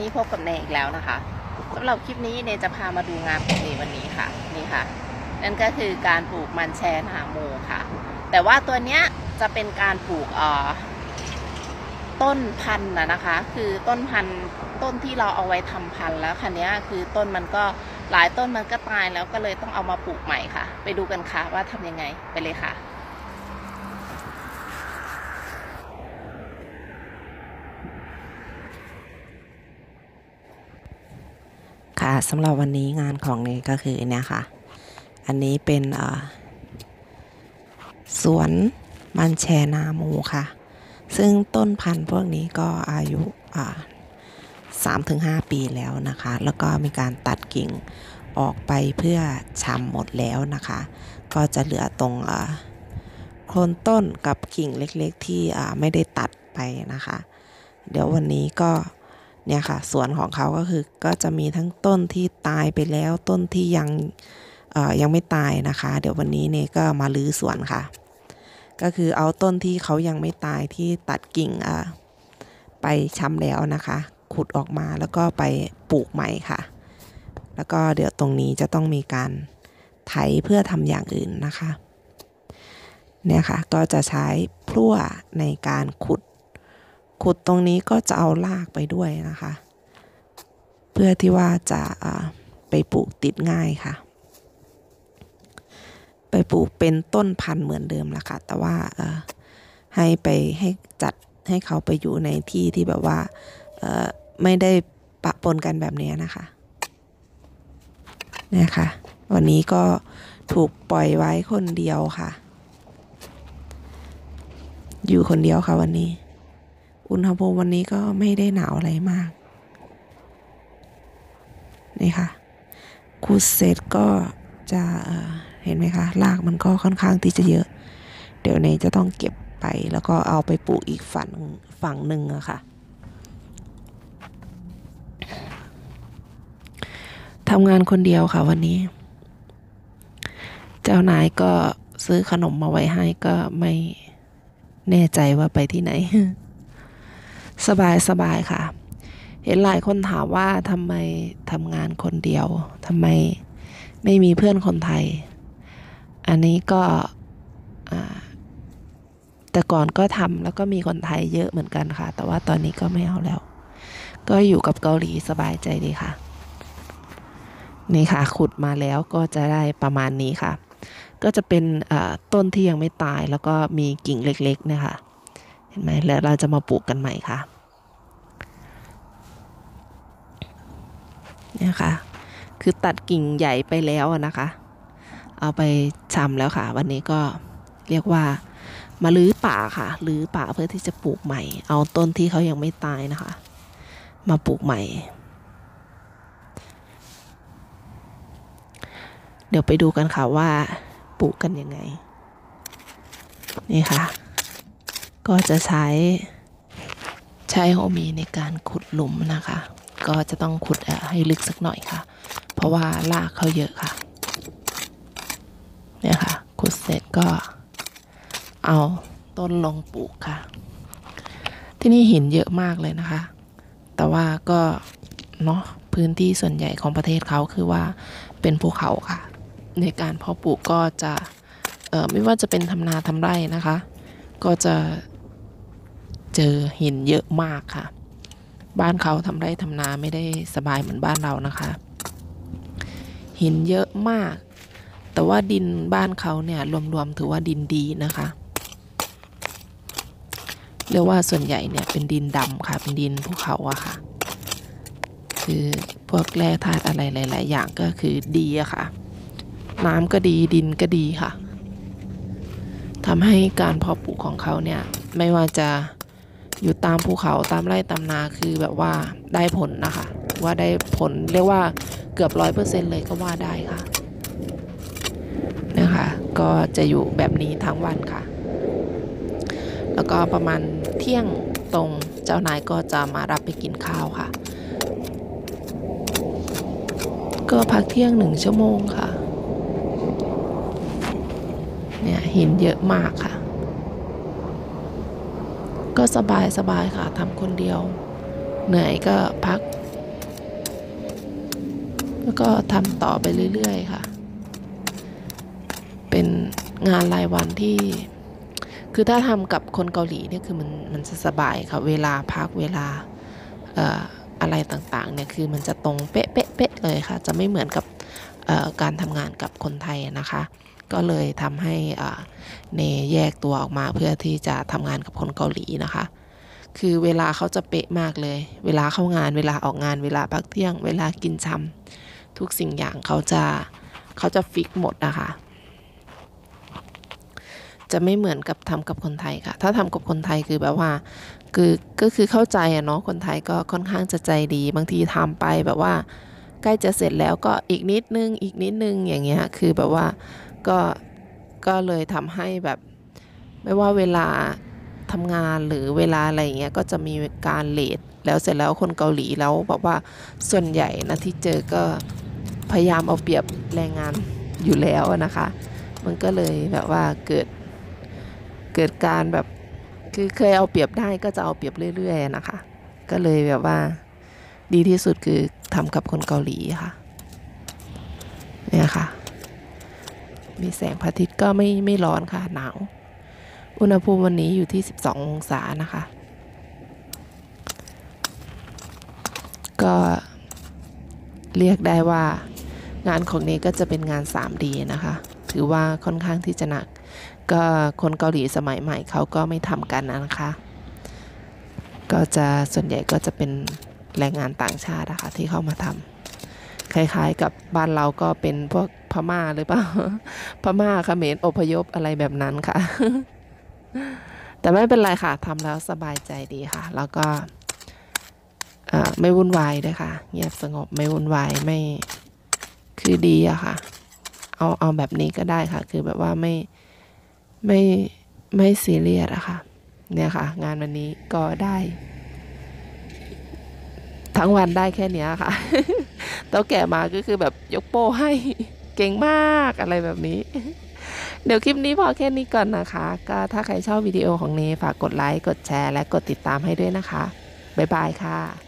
นี้พบกับเนยอีกแล้วนะคะสำหรับคลิปนี้เนยจะพามาดูงานของเนยวันนี้ค่ะนี่ค่ะ นั่นก็คือการปลูกมันแชนาโมค่ะ แต่ว่าตัวเนี้ยจะเป็นการปลูกอ่อต้นพันธุ์นะนะคะ คือต้นพันธุ์ต้นที่เราเอาไว้ทำพันธุ์แล้วคันนี้ยคือต้นมันก็หลายต้นมันก็ตายแล้วก็เลยต้องเอามาปลูกใหม่ค่ะ ไปดูกันค่ะว่าทำยังไงไปเลยค่ะ ค่ะสำหรับวันนี้งานของเนยก็คือเนี่ยค่ะ อันนี้เป็นสวนมันแชนาโมค่ะ ซึ่งต้นพันธุ์พวกนี้ก็อายุสามถึงห้าปีแล้วนะคะ แล้วก็มีการตัดกิ่งออกไปเพื่อชำหมดแล้วนะคะ ก็จะเหลือตรงโคนต้นกับกิ่งเล็กๆที่ไม่ได้ตัดไปนะคะ เดี๋ยววันนี้ก็ เนี่ยค่ะสวนของเขาก็คือก็จะมีทั้งต้นที่ตายไปแล้วต้นที่ยังยังไม่ตายนะคะ เดี๋ยววันนี้เนยก็มาลื้อสวนค่ะ ก็คือเอาต้นที่เขายังไม่ตายที่ตัดกิ่งไปช้ำแล้วนะคะ ขุดออกมาแล้วก็ไปปลูกใหม่ค่ะ แล้วก็เดี๋ยวตรงนี้จะต้องมีการไถเพื่อทำอย่างอื่นนะคะ เนี่ยค่ะก็จะใช้พลั่วในการขุด ขุดตรงนี้ก็จะเอารากไปด้วยนะคะ เพื่อที่ว่าจะไปปลูกติดง่ายค่ะ ไปปลูกเป็นต้นพันธุ์เหมือนเดิมละค่ะ แต่ว่าให้ไปให้จัดให้เขาไปอยู่ในที่ที่แบบว่าไม่ได้ปะปนกันแบบนี้นะคะเนี่ยค่ะ วันนี้ก็ถูกปล่อยไว้คนเดียวค่ะ อยู่คนเดียวค่ะวันนี้ อุณหภูมิวันนี้ก็ไม่ได้หนาวอะไรมาก นี่ค่ะขุดเสร็จก็จะเเห็นไหมคะรากมันก็ค่อนข้างที่จะเยอะ เดี๋ยวเนยจะต้องเก็บไปแล้วก็เอาไปปลูกอีกฝั่งฝั่งหนึ่งอะค่ะทำงานคนเดียวค่ะวันนี้ เจ้านายก็ซื้อขนมมาไว้ให้ก็ไม่แน่ใจว่าไปที่ไหน สบายสบายค่ะ เห็นหลายคนถามว่าทำไมทำงานคนเดียวทำไมไม่มีเพื่อนคนไทย อันนี้ก็แต่ก่อนก็ทำแล้วก็มีคนไทยเยอะเหมือนกันค่ะ แต่ว่าตอนนี้ก็ไม่เอาแล้ว ก็อยู่กับเกาหลีสบายใจดีค่ะ นี่ค่ะ ขุดมาแล้วก็จะได้ประมาณนี้ค่ะ ก็จะเป็นต้นที่ยังไม่ตายแล้วก็มีกิ่งเล็กๆนะคะเห็นไหมแล้วเราจะมาปลูกกันใหม่ค่ะ เนี่ยค่ะ คือตัดกิ่งใหญ่ไปแล้วนะคะ เอาไปชำแล้วค่ะ วันนี้ก็เรียกว่ามาลื้อป่าค่ะลื้อป่าเพื่อที่จะปลูกใหม่ เอาต้นที่เขายังไม่ตายนะคะ มาปลูกใหม่ เดี๋ยวไปดูกันค่ะว่าปลูกกันยังไง นี่ค่ะ ก็จะใช้ใช้โฮมีในการขุดหลุมนะคะ ก็จะต้องขุดให้ลึกสักหน่อยค่ะ เพราะว่ารากเขาเยอะค่ะ เนี่ยค่ะ ขุดเสร็จก็เอาต้นลงปลูกค่ะ ที่นี่หินเยอะมากเลยนะคะ แต่ว่าก็เนาะพื้นที่ส่วนใหญ่ของประเทศเขาคือว่าเป็นภูเขาค่ะ ในการเพาะปลูกก็จะไม่ว่าจะเป็นทำนาทำไร่นะคะ ก็จะเจอหินเยอะมากค่ะ บ้านเขาทำไร่ทำนาไม่ได้สบายเหมือนบ้านเรานะคะ หินเยอะมาก แต่ว่าดินบ้านเขาเนี่ยรวมๆถือว่าดินดีนะคะเรียกว่าส่วนใหญ่เนี่ยเป็นดินดำค่ะ เป็นดินภูเขาอะค่ะ คือพวกแร่ธาตุอะไรหลาย ๆ อย่างก็คือดีอะค่ะ น้ำก็ดีดินก็ดีค่ะทำให้การเพาะปลูกของเขาเนี่ย ไม่ว่าจะ อยู่ตามภูเขาตามไร่ตามนาคือแบบว่าได้ผลนะคะ ว่าได้ผลเรียกว่าเกือบร้อยเปอร์เซ็นเลยก็ว่าได้ค่ะนะคะก็จะอยู่แบบนี้ทั้งวันค่ะ แล้วก็ประมาณเที่ยงตรงเจ้านายก็จะมารับไปกินข้าวค่ะ ก็พักเที่ยงหนึ่งชั่วโมงค่ะ เนี่ยหินเยอะมากค่ะ ก็สบายสบายค่ะทำคนเดียว เหนื่อยก็พัก แล้วก็ทำต่อไปเรื่อยๆค่ะ เป็นงานรายวันที่ คือถ้าทำกับคนเกาหลีเนี่ยคือมันมันจะสบายค่ะ เวลาพักเวลาเอ่ออะไรต่างๆเนี่ยคือมันจะตรงเป๊ะเเเลยค่ะ จะไม่เหมือนกับเอ่อการทำงานกับคนไทยนะคะ ก็เลยทำให้เนแยกตัวออกมาเพื่อที่จะทำงานกับคนเกาหลีนะคะ คือเวลาเขาจะเป๊ะมากเลย เวลาเข้างาน เวลาออกงาน เวลาพักเที่ยง เวลากินชำทุกสิ่งอย่างเขาจะเขาจะฟิกหมดนะคะจะไม่เหมือนกับทำกับคนไทยค่ะ ถ้าทำกับคนไทยคือแบบว่า คือก็คือเข้าใจอะเนาะ คนไทยก็ค่อนข้างจะใจดี บางทีทำไปแบบว่า ใกล้จะเสร็จแล้วก็อีกนิดนึง อีกนิดนึงอย่างเงี้ย คือแบบว่า ก็ก็เลยทำให้แบบไม่ว่าเวลาทำงานหรือเวลาอะไรอย่างเงี้ยก็จะมีการเลทแล้วเสร็จแล้วคนเกาหลีแล้วแบบว่าส่วนใหญ่นะที่เจอก็พยายามเอาเปรียบแรงงานอยู่แล้วนะคะ มันก็เลยแบบว่าเกิดเกิดการแบบคือเคยเอาเปรียบได้ก็จะเอาเปรียบเรื่อยๆนะคะ ก็เลยแบบว่าดีที่สุดคือทำกับคนเกาหลีค่ะเนี่ยค่ะ มีแสงพระอาทิตย์ก็ไม่ไม่ร้อนค่ะหนาว อุณหภูมิวันนี้อยู่ที่ 12 องศานะคะ ก็เรียกได้ว่างานของเนก็จะเป็นงาน 3D นะคะ ถือว่าค่อนข้างที่จะหนัก ก็คนเกาหลีสมัยใหม่เขาก็ไม่ทำกันนะคะ ก็จะส่วนใหญ่ก็จะเป็นแรงงานต่างชาตินะคะที่เข้ามาทำ คล้ายๆ กับบ้านเราก็เป็นพวกพม่าหรือเปล่า พม่าเขมรอพยพอะไรแบบนั้นค่ะ แต่ไม่เป็นไรค่ะทำแล้วสบายใจดีค่ะ แล้วก็ไม่วุ่นวายด้วยค่ะ เงียบสงบไม่วุ่นวายไม่คือดีอะค่ะ เอาเอาแบบนี้ก็ได้ค่ะ คือแบบว่าไม่ไม่ไม่ซีเรียสอะค่ะ เนี่ยค่ะ งานวันนี้ก็ได้ ทั้งวันได้แค่เนี้ยค่ะ เต้าแก่มาก็คือแบบยกโป้ให้เก่งมากอะไรแบบนี้ เดี๋ยวคลิปนี้พอแค่นี้ก่อนนะคะ ก็ถ้าใครชอบวิดีโอของเนฝากกดไลค์ กดแชร์ และกดติดตามให้ด้วยนะคะ บ๊ายบายค่ะ